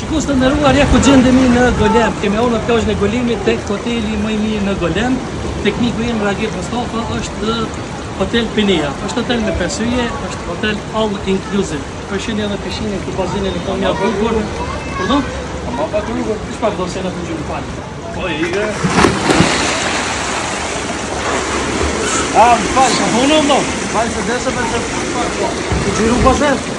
Shikus të nëruar, ja ku gjendemi në Golem, kemi onë të kajsh në Golemi, tek hoteli më i mi në Golem, tekniku jenë Ragir Mustafa, është hotel Pinia, është hotel me pesuje, është hotel all inclusive, përshinja në pëshinja të bazinën e tomja bukur, për do? A ma po. të rrugur Kështë shpar do se në të gjithë falë? Po e igë... A, më falë, më falë, më falë, më falë, më se më falë, më falë,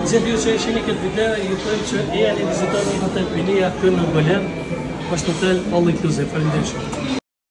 Nëse dhjo që e shenik e të dhjera e që e janë e vizitare një hotel për një jakër në bëlen, që hotel allë i këzë